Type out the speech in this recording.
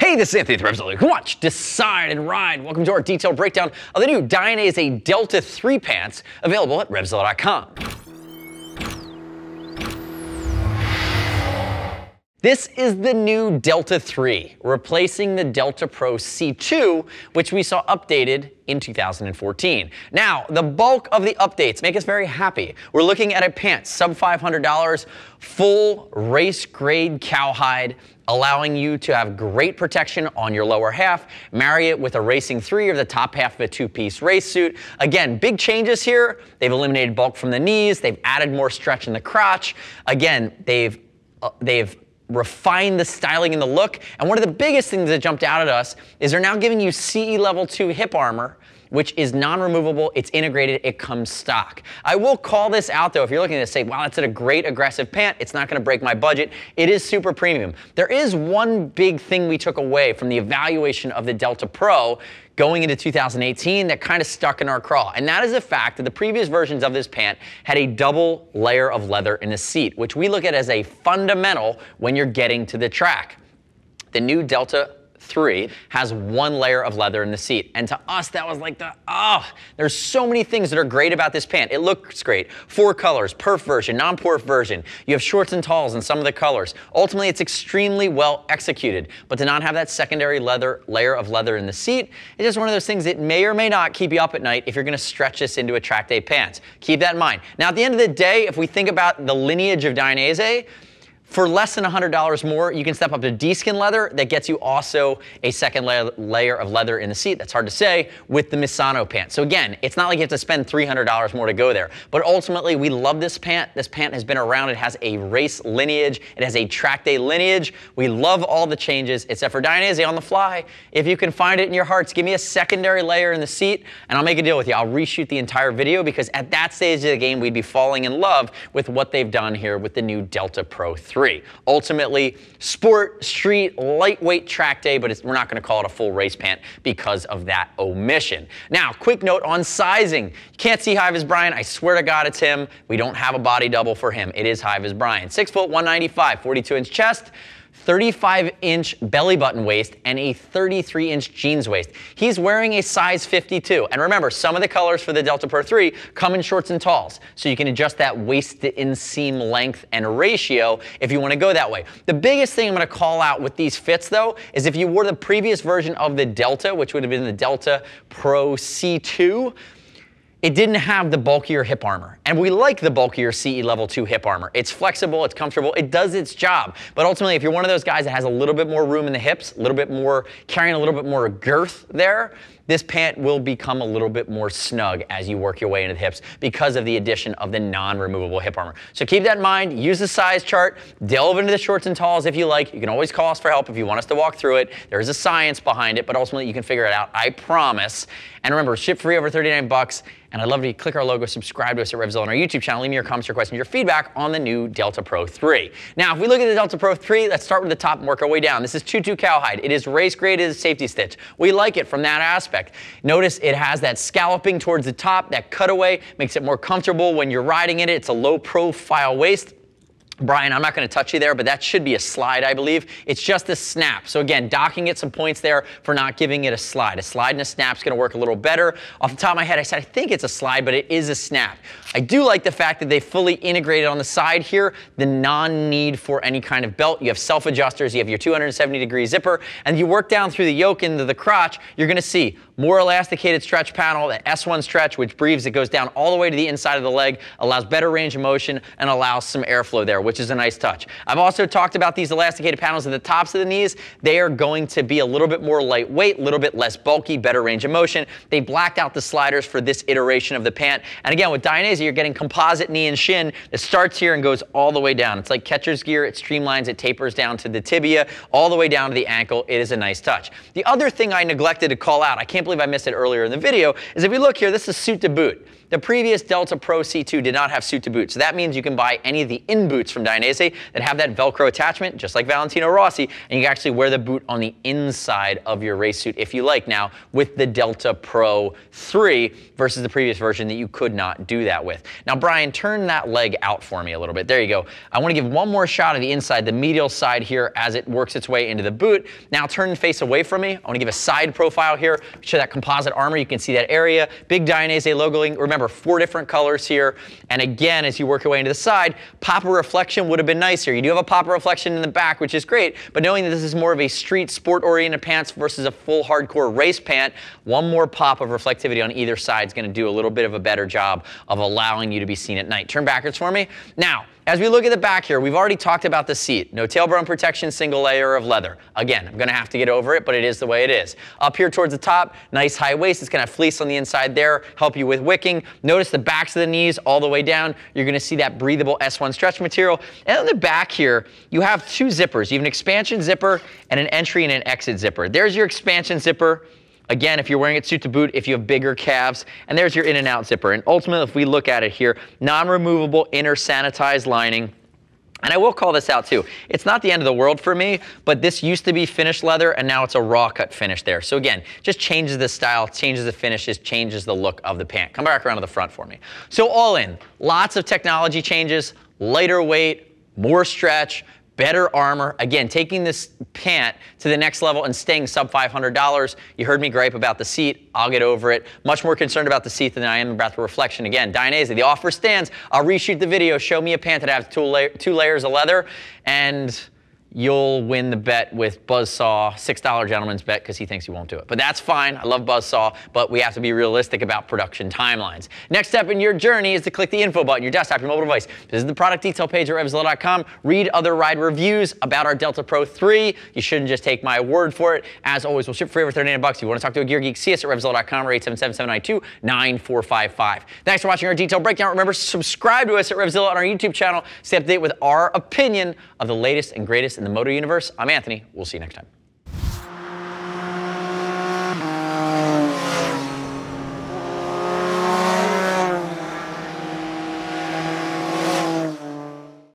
Hey, this is Anthony Revzilla. Watch, decide, and ride. Welcome to our detailed breakdown of the new Dainese Delta 3 pants available at Revzilla.com. This is the new Delta 3, replacing the Delta Pro C2, which we saw updated in 2014. Now, the bulk of the updates make us very happy. We're looking at a pant, sub $500, full race grade cowhide, allowing you to have great protection on your lower half, marry it with a Racing 3 or the top half of a two-piece race suit. Again, big changes here. They've eliminated bulk from the knees. They've added more stretch in the crotch. Again, they've uh, they've refine the styling and the look. And one of the biggest things that jumped out at us is they're now giving you CE level 2 hip armor which is non-removable, it's integrated, it comes stock. I will call this out though, if you're looking to say, wow, that's a great aggressive pant, it's not gonna break my budget, it is super premium. There is one big thing we took away from the evaluation of the Delta Pro going into 2018 that kind of stuck in our craw. And that is the fact that the previous versions of this pant had a double layer of leather in the seat, which we look at as a fundamental when you're getting to the track. The new Delta 3 has one layer of leather in the seat. And to us, that was like the, oh, there's so many things that are great about this pant. It looks great. Four colors, perf version, non-perf version. You have shorts and talls in some of the colors. Ultimately, it's extremely well executed. But to not have that secondary leather layer of leather in the seat, it's just one of those things that may or may not keep you up at night if you're gonna stretch this into a track day pants. Keep that in mind. Now, at the end of the day, if we think about the lineage of Dainese, for less than $100 more, you can step up to D-skin leather that gets you also a second la layer of leather in the seat. That's hard to say with the Misano pant. So again, it's not like you have to spend $300 more to go there. But ultimately, we love this pant. This pant has been around. It has a race lineage. It has a track day lineage. We love all the changes except for Dainese on the fly. If you can find it in your hearts, give me a secondary layer in the seat and I'll make a deal with you. I'll reshoot the entire video because at that stage of the game, we'd be falling in love with what they've done here with the new Delta Pro 3 three. Ultimately, sport, street, lightweight track day, but we're not going to call it a full race pant because of that omission. Now, quick note on sizing. You can't see High Vis Brian. I swear to God it's him. We don't have a body double for him. It is High Vis Brian. Six foot 195, 42 inch chest. 35 inch belly button waist, and a 33 inch jeans waist. He's wearing a size 52. And remember, some of the colors for the Delta Pro 3 come in shorts and talls. So you can adjust that waist to inseam length and ratio if you want to go that way. The biggest thing I'm going to call out with these fits though is if you wore the previous version of the Delta, which would have been the Delta Pro C2, it didn't have the bulkier hip armor. And we like the bulkier CE level 2 hip armor. It's flexible, it's comfortable, it does its job. But ultimately, if you're one of those guys that has a little bit more room in the hips, a little bit more, carrying a little bit more girth there, this pant will become a little bit more snug as you work your way into the hips because of the addition of the non-removable hip armor. So keep that in mind, use the size chart, delve into the shorts and talls if you like. You can always call us for help if you want us to walk through it. There's a science behind it, but ultimately you can figure it out, I promise. And remember, ship free over 39 bucks. And I'd love to click our logo, subscribe to us at Revzilla on our YouTube channel, leave me your comments, your questions, your feedback on the new Delta Pro 3. Now, if we look at the Delta Pro 3, let's start with the top and work our way down. This is Tutu cowhide. It is race grade, safety stitch. We like it from that aspect. Notice it has that scalloping towards the top, that cutaway, makes it more comfortable when you're riding in it. It's a low profile waist. Brian, I'm not going to touch you there, but that should be a slide, I believe. It's just a snap. So again, docking it some points there for not giving it a slide. A slide and a snap is going to work a little better. Off the top of my head, I said I think it's a slide, but it is a snap. I do like the fact that they fully integrated on the side here the non-need for any kind of belt. You have self-adjusters, you have your 270 degree zipper, and you work down through the yoke into the crotch, you're going to see more elasticated stretch panel, the S1 stretch, which breathes, it goes down all the way to the inside of the leg, allows better range of motion, and allows some airflow there, which is a nice touch. I've also talked about these elasticated panels at the tops of the knees. They are going to be a little bit more lightweight, a little bit less bulky, better range of motion. They blacked out the sliders for this iteration of the pant. And again, with Dainese, you're getting composite knee and shin that starts here and goes all the way down. It's like catcher's gear. It streamlines, it tapers down to the tibia, all the way down to the ankle. It is a nice touch. The other thing I neglected to call out, I can't believe I missed it earlier in the video, is if you look here, this is suit to boot. The previous Delta Pro C2 did not have suit to boot, so that means you can buy any of the in boots from Dainese that have that Velcro attachment, just like Valentino Rossi, and you can actually wear the boot on the inside of your race suit if you like now with the Delta Pro 3 versus the previous version that you could not do that with. Now, Brian, turn that leg out for me a little bit. There you go. I want to give one more shot of the inside, the medial side here as it works its way into the boot. Now turn face away from me. I want to give a side profile here, show that composite armor. You can see that area. Big Dainese logoing. Remember, four different colors here. And again, as you work your way into the side, pop of reflection would have been nicer. You do have a pop reflection in the back, which is great, but knowing that this is more of a street sport-oriented pants versus a full hardcore race pant, one more pop of reflectivity on either side is going to do a little bit of a better job of allowing you to be seen at night. Turn backwards for me. Now, as we look at the back here, we've already talked about the seat. No tailbone protection, single layer of leather. Again, I'm going to have to get over it, but it is the way it is. Up here towards the top, nice high waist. It's going to have fleece on the inside there, help you with wicking. Notice the backs of the knees all the way down. You're going to see that breathable S1 stretch material. And on the back here, you have two zippers. You have an expansion zipper and an entry and an exit zipper. There's your expansion zipper. Again, if you're wearing it suit to boot, if you have bigger calves, and there's your in and out zipper. And ultimately, if we look at it here, non-removable inner sanitized lining. And I will call this out too. It's not the end of the world for me, but this used to be finished leather and now it's a raw cut finish there. So again, just changes the style, changes the finishes, changes the look of the pant. Come back around to the front for me. So all in, lots of technology changes, lighter weight, more stretch, better armor. Again, taking this pant to the next level and staying sub $500. You heard me gripe about the seat. I'll get over it. Much more concerned about the seat than I am about the reflection. Again, Dainese, the offer stands. I'll reshoot the video. Show me a pant that has two, la two layers of leather and you'll win the bet with Buzzsaw, $6 gentleman's bet because he thinks he won't do it. But that's fine. I love Buzzsaw, but we have to be realistic about production timelines. Next step in your journey is to click the info button, your desktop, your mobile device. This is the product detail page at revzilla.com. Read other ride reviews about our Delta Pro 3. You shouldn't just take my word for it. As always, we'll ship for over 39 bucks. If you want to talk to a gear geek, see us at revzilla.com or 877-792-9455. Thanks for watching our detailed breakdown. Remember, subscribe to us at Revzilla on our YouTube channel. Stay up to date with our opinion of the latest and greatest in the motor universe. I'm Anthony. We'll see you next time.